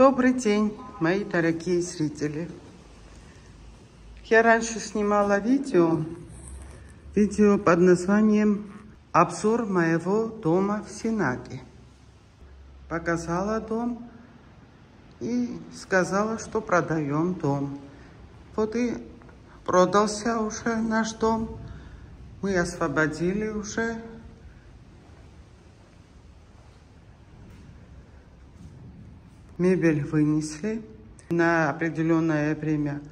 Добрый день, мои дорогие зрители. Я раньше снимала видео, видео под названием «Обзор моего дома в Синаге». Показала дом и сказала, что продаем дом. Вот и продался уже наш дом. Мы освободили уже мебель вынесли на определенное время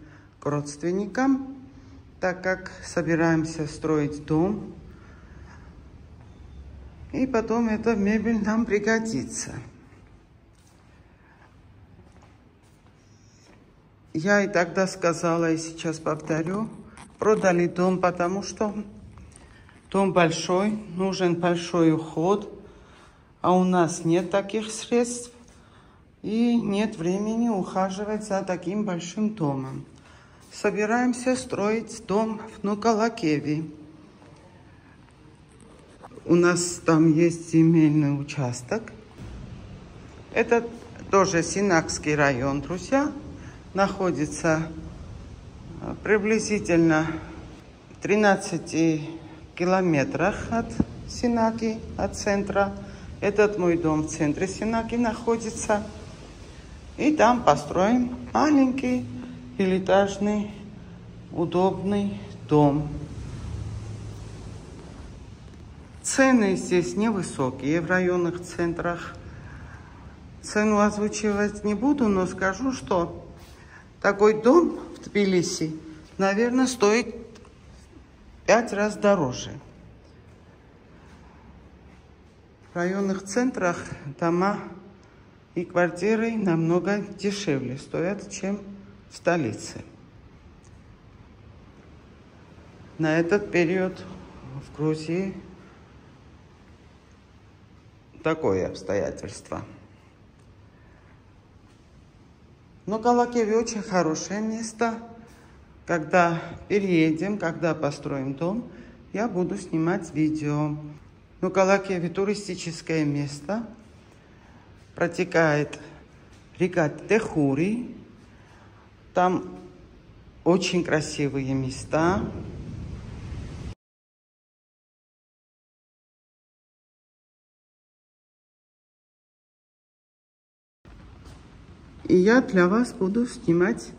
к родственникам, так как собираемся строить дом. И потом эта мебель нам пригодится. Я и тогда сказала, и сейчас повторю, продали дом, потому что дом большой, нужен большой уход, а у нас нет таких средств и нет времени ухаживать за таким большим домом. Собираемся строить дом в Нукалакеве. У нас там есть земельный участок. Это тоже Синакский район, друзья. Находится э, приблизительно в 13 километрах от Синаки, от центра. Этот мой дом в центре Синаки находится. И там построим маленький пятиэтажный удобный дом. Цены здесь невысокие в районных центрах. Цену озвучивать не буду, но скажу, что такой дом в Тбилиси, наверное, стоит пять раз дороже. В районных центрах дома и квартиры намного дешевле стоят, чем в столице. На этот период в Грузии такое обстоятельство. Но Галакеви очень хорошее место. Когда переедем, когда построим дом, я буду снимать видео. Но Галакеви туристическое место – протекает река Техури. Там очень красивые места. И я для вас буду снимать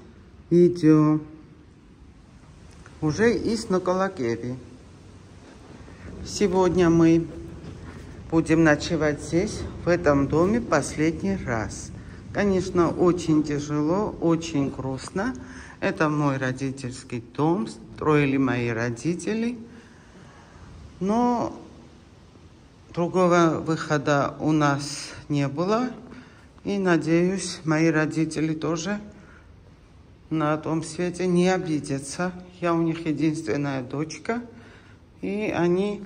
видео уже из Ноколагеви. Сегодня мы будем ночевать здесь, в этом доме, последний раз. Конечно, очень тяжело, очень грустно. Это мой родительский дом, строили мои родители. Но другого выхода у нас не было. И, надеюсь, мои родители тоже на том свете не обидятся. Я у них единственная дочка. И они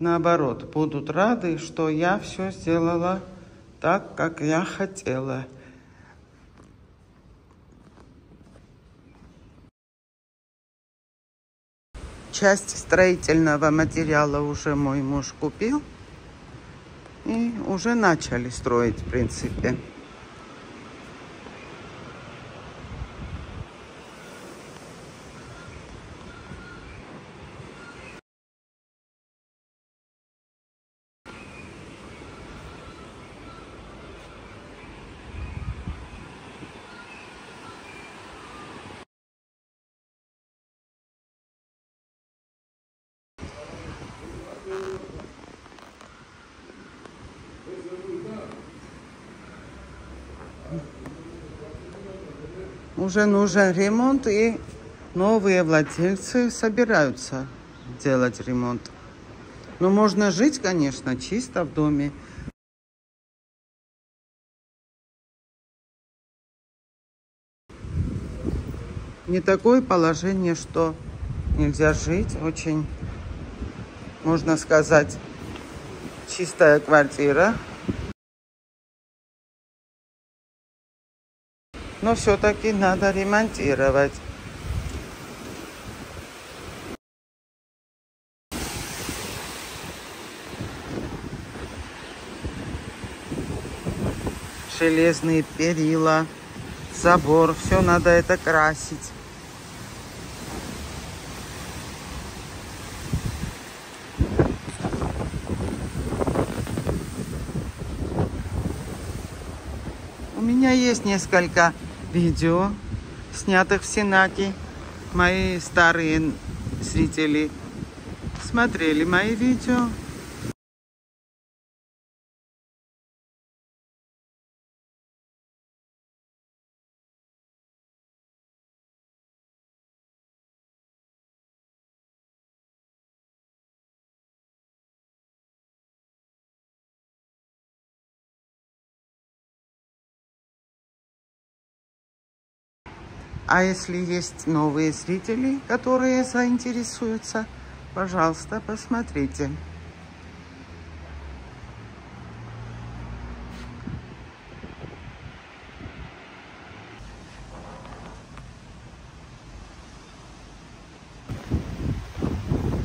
наоборот, будут рады, что я все сделала так, как я хотела. Часть строительного материала уже мой муж купил. И уже начали строить, в принципе. Уже нужен ремонт, и новые владельцы собираются делать ремонт. Но можно жить, конечно, чисто в доме. Не такое положение, что нельзя жить. Очень, можно сказать, чистая квартира. но все-таки надо ремонтировать. железные перила, забор. Все надо это красить. У меня есть несколько видео, снятых в Сенаке. Мои старые зрители смотрели мои видео. А если есть новые зрители, которые заинтересуются, пожалуйста, посмотрите.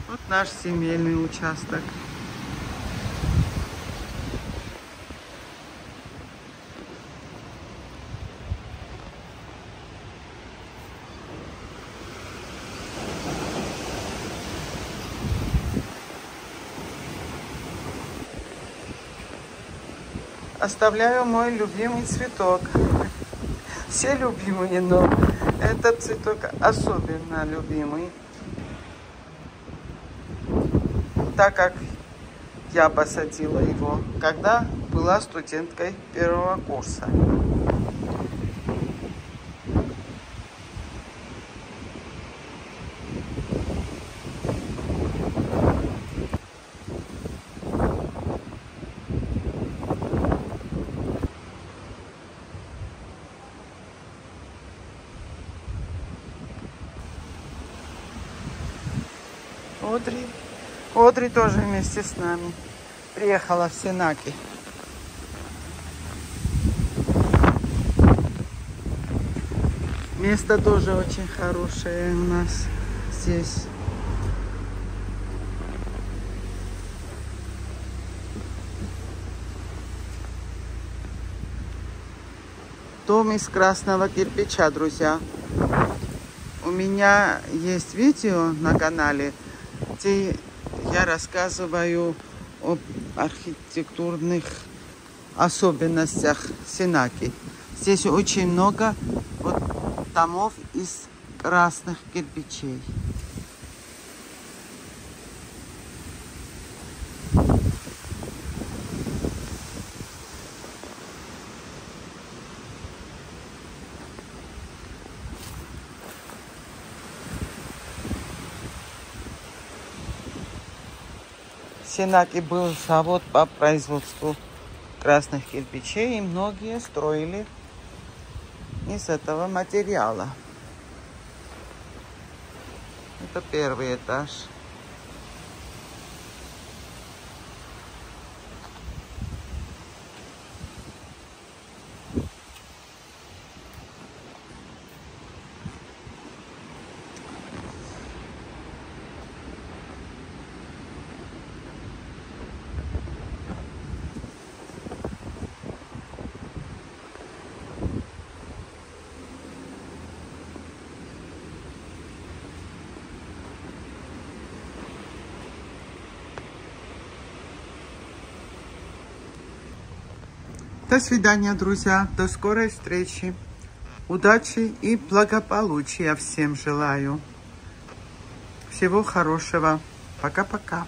Вот наш семейный участок. Оставляю мой любимый цветок. Все любимые, но этот цветок особенно любимый. Так как я посадила его, когда была студенткой первого курса. Одри. Одри тоже вместе с нами. Приехала в Сенаки. Место тоже очень хорошее у нас здесь. Дом из красного кирпича, друзья. У меня есть видео на канале где я рассказываю об архитектурных особенностях Сенаки. Здесь очень много вот домов из красных кирпичей. Сенаке был завод по производству красных кирпичей, и многие строили из этого материала. Это первый этаж. До свидания, друзья. До скорой встречи. Удачи и благополучия всем желаю. Всего хорошего. Пока-пока.